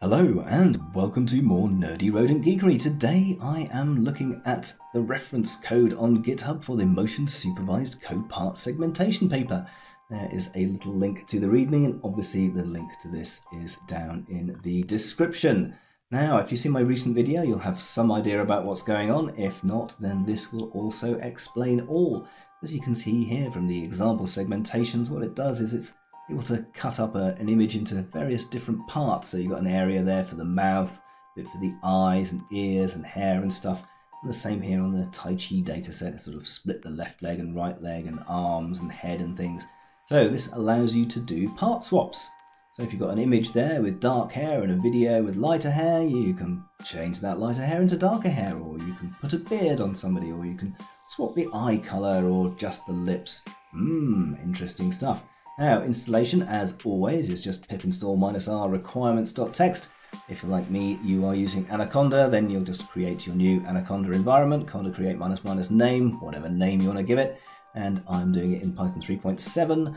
Hello and welcome to more Nerdy Rodent Geekery. Today I am looking at the reference code on GitHub for the motion supervised co-part segmentation paper. There is a little link to the README and obviously the link to this is down in the description. Now, if you see my recent video, you'll have some idea about what's going on. If not, then this will also explain all. As you can see here from the example segmentations, what it does is it's able to cut up a, an image into various different parts. So you've got an area there for the mouth, a bit for the eyes and ears and hair and stuff. And the same here on the Tai Chi dataset, sort of split the left leg and right leg and arms and head and things. So this allows you to do part swaps. So if you've got an image there with dark hair and a video with lighter hair, you can change that lighter hair into darker hair, or you can put a beard on somebody, or you can swap the eye colour or just the lips. Mmm, interesting stuff. Now, installation, as always, is just pip install minus r requirements.txt. If you're like me, you are using Anaconda, then you'll just create your new Anaconda environment, conda create minus minus name, whatever name you want to give it, and I'm doing it in Python 3.7.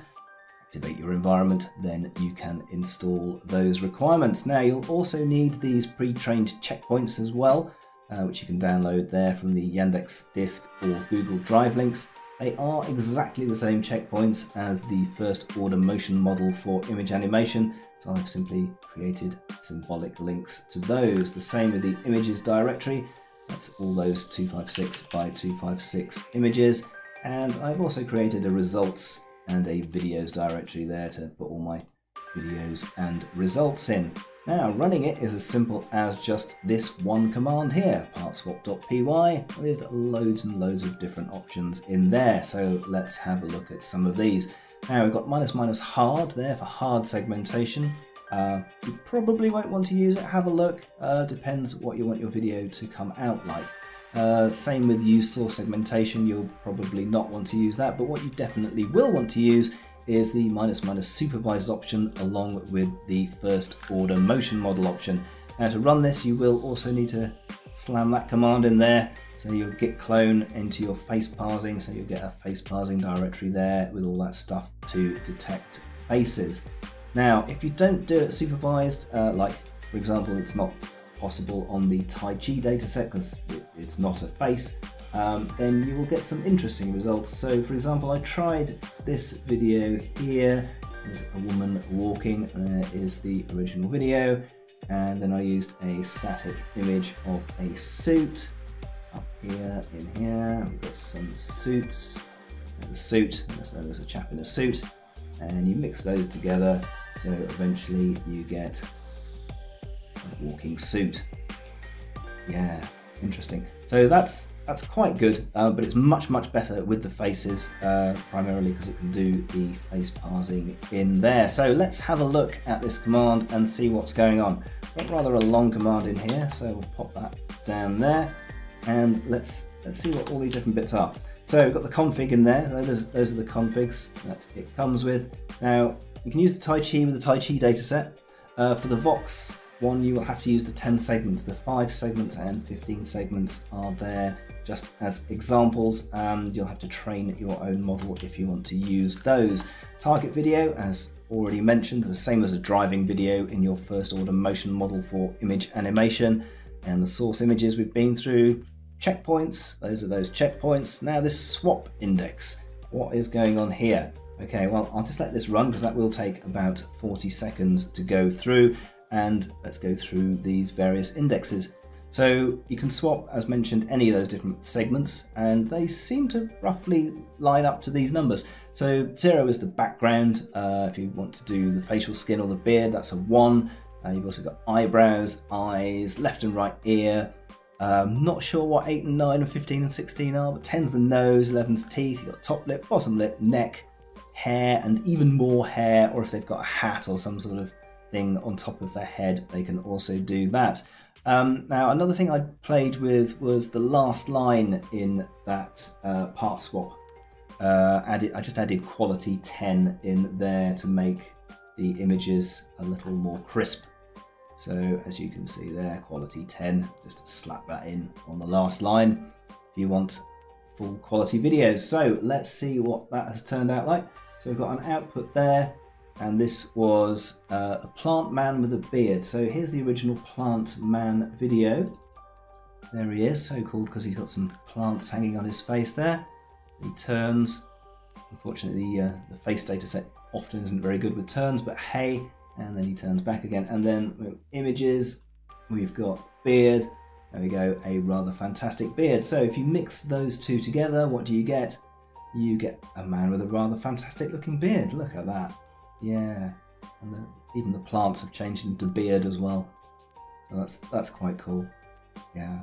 Activate your environment, then you can install those requirements. Now, you'll also need these pre-trained checkpoints as well, uh, which you can download there from the Yandex Disk or Google Drive links. They are exactly the same checkpoints as the first order motion model for image animation, so I've simply created symbolic links to those. The same with the images directory, that's all those 256 by 256 images, and I've also created a results and a videos directory there to put all my videos and results in. Now, running it is as simple as just this one command here, partswap.py, with loads and loads of different options in there. So let's have a look at some of these. Now, we've got minus minus hard there for hard segmentation. Uh, you probably won't want to use it, have a look, uh, depends what you want your video to come out like. Uh, same with use source segmentation, you'll probably not want to use that, but what you definitely will want to use is the minus minus supervised option along with the first order motion model option. Now to run this you will also need to slam that command in there so you'll git clone into your face parsing so you'll get a face parsing directory there with all that stuff to detect faces. Now if you don't do it supervised uh, like for example it's not possible on the Tai Chi dataset because it's not a face um, then you will get some interesting results. So for example, I tried this video here. There's a woman walking, there is the original video. And then I used a static image of a suit up here, in here. We've got some suits. There's a suit, there's a chap in a suit. And you mix those together, so eventually you get a walking suit. Yeah, interesting. So that's that's quite good, uh, but it's much, much better with the faces, uh, primarily because it can do the face parsing in there. So let's have a look at this command and see what's going on. Got rather a long command in here, so we'll pop that down there, and let's, let's see what all these different bits are. So we've got the config in there, those, those are the configs that it comes with. Now, you can use the Tai Chi with the Tai Chi dataset. Uh, for the Vox one, you will have to use the 10 segments. The 5 segments and 15 segments are there just as examples and you'll have to train your own model if you want to use those. Target video, as already mentioned, the same as a driving video in your first order motion model for image animation and the source images we've been through. Checkpoints, those are those checkpoints. Now this swap index, what is going on here? Okay, well, I'll just let this run because that will take about 40 seconds to go through. And let's go through these various indexes. So you can swap, as mentioned, any of those different segments, and they seem to roughly line up to these numbers. So zero is the background. Uh, if you want to do the facial skin or the beard, that's a one. Uh, you've also got eyebrows, eyes, left and right ear. Um, not sure what 8 and 9 and 15 and 16 are, but 10's the nose, 11's teeth, you've got top lip, bottom lip, neck, hair, and even more hair, or if they've got a hat or some sort of thing on top of their head, they can also do that. Um, now, another thing I played with was the last line in that uh, part swap. Uh, added, I just added quality 10 in there to make the images a little more crisp. So as you can see there, quality 10, just slap that in on the last line if you want full quality videos. So let's see what that has turned out like. So we've got an output there, and this was uh, a plant man with a beard. So here's the original plant man video. There he is, so called because he's got some plants hanging on his face there. He turns. Unfortunately, uh, the face data set often isn't very good with turns, but hey, and then he turns back again. And then images, we've got beard. There we go, a rather fantastic beard. So if you mix those two together, what do you get? You get a man with a rather fantastic looking beard. Look at that. Yeah, and the, even the plants have changed into beard as well. So that's that's quite cool. Yeah,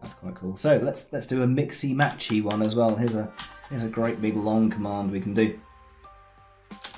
that's quite cool. So let's let's do a mixy matchy one as well. Here's a here's a great big long command we can do.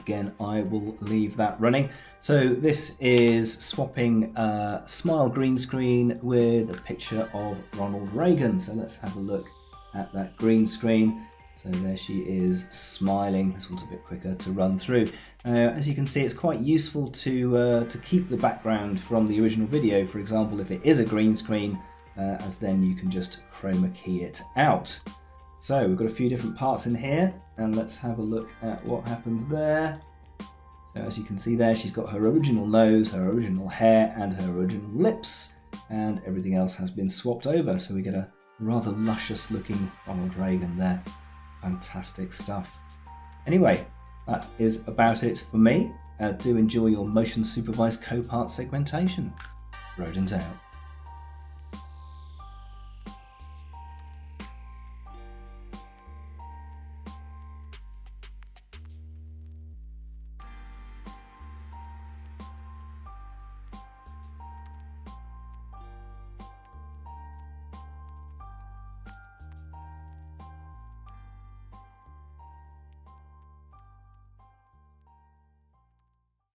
Again, I will leave that running. So this is swapping uh, smile green screen with a picture of Ronald Reagan. So let's have a look at that green screen. So there she is smiling. This one's a bit quicker to run through. Uh, as you can see, it's quite useful to, uh, to keep the background from the original video. For example, if it is a green screen, uh, as then you can just chroma key it out. So we've got a few different parts in here and let's have a look at what happens there. So as you can see there, she's got her original nose, her original hair and her original lips and everything else has been swapped over. So we get a rather luscious looking Ronald Reagan there. Fantastic stuff. Anyway, that is about it for me. Uh, do enjoy your motion supervised copart segmentation. Rodent out.